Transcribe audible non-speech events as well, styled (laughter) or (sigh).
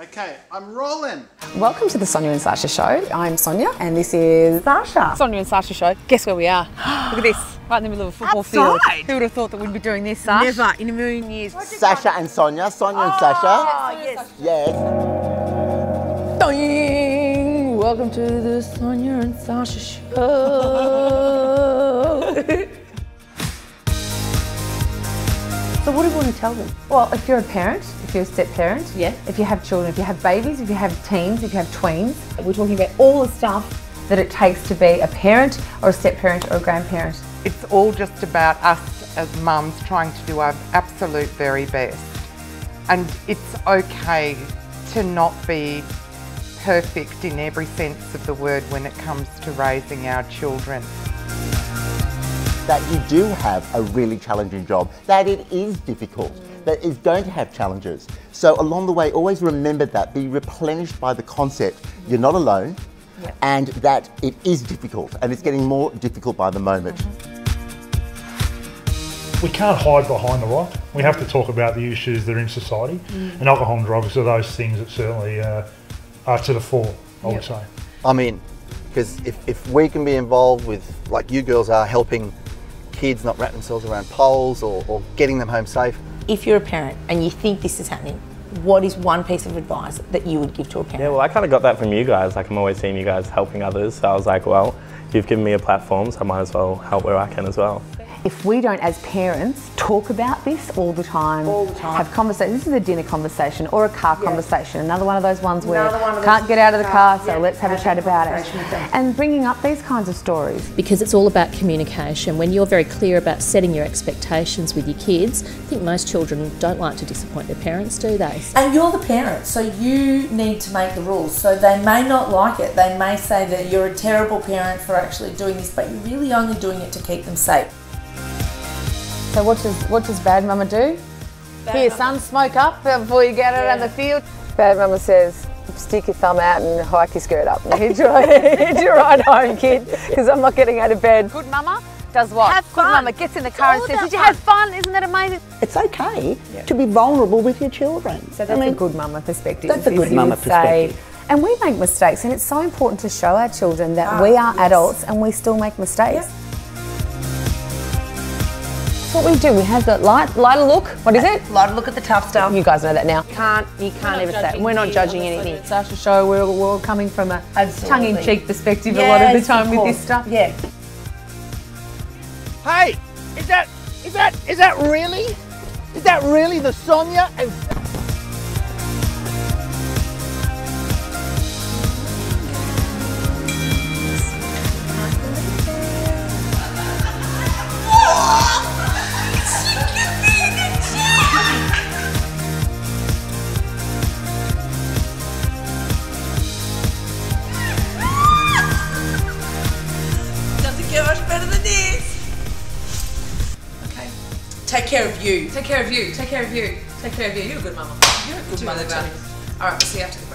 Okay, I'm rolling. Welcome to the Sonya and Sacha show. I'm Sonya and this is Sacha. Sonya and Sacha show. Guess where we are? (gasps) Look at this, right in the middle of a football field. Who would have thought that we'd be doing this, Sash? Never in a million years. Sacha and Sonya, Sonya and Sacha. Oh, ah, yes. Yes. Doing. Welcome to the Sonya and Sacha show. So what do you want to tell them? Well, if you're a parent, if you're a step parent, Yeah. if you have children, if you have babies, if you have teens, if you have tweens, we're talking about all the stuff that it takes to be a parent or a step parent or a grandparent. It's all just about us as mums trying to do our absolute very best. And it's okay to not be perfect in every sense of the word when it comes to raising our children. That you do have a really challenging job, that it is difficult, that it's going to have challenges. So along the way, always remember that, be replenished by the concept you're not alone and that it is difficult and it's getting more difficult by the moment. we can't hide behind the rock. We have to talk about the issues that are in society, and alcohol and drugs are those things that certainly uh, are to the fore. I would say. I'm in because if, if we can be involved with, like you girls are, helping kids not wrap themselves around poles or, or getting them home safe, If you're a parent and you think this is happening, what is one piece of advice that you would give to a parent? Yeah, well, I kind of got that from you guys. Like, I'm always seeing you guys helping others. So I was like, well, you've given me a platform, so I might as well help where I can as well. If we don't, as parents, talk about this all the time, All the time. have conversation. This is a dinner conversation or a car conversation. Another one of those ones where Another one can't get out of the car, car, so yeah, let's have a chat about it. conversation with them. And bringing up these kinds of stories. because it's all about communication. When you're very clear about setting your expectations with your kids, I think most children don't like to disappoint their parents, do they? And you're the parent, so you need to make the rules. So they may not like it. They may say that you're a terrible parent for actually doing this, but you're really only doing it to keep them safe. So what does what does bad mama do? Here, son, smoke up before you get out on the field. Bad mama says, stick your thumb out and hike your skirt up. (laughs) Head you, head you right home, kid, because I'm not getting out of bed. Good mama does what? Have Good fun. mama gets in the car and all says, about Did you have fun? Isn't that amazing? It's okay to be vulnerable with your children. So that's a good mama perspective. That's a good mama would say- perspective. and we make mistakes, and it's so important to show our children that Ah, we are yes. adults and we still make mistakes. That's what we do. We have the light, lighter look. What is it? Lighter look at the tough stuff. You guys know that now. Can't you can't ever say we're not judging anything. Sacha show, we're, we're all coming from a Absolutely. tongue-in-cheek perspective a lot of the Yes, time with this stuff. Yeah. Hey, is that is that is that really? Is that really the Sonya and Take care of you. Take care of you. Take care of you. Take care of you. You're a good mama. You're a good mother, darling. All right, we'll see you after the.